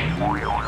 Yeah!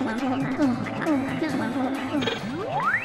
Oh, my God.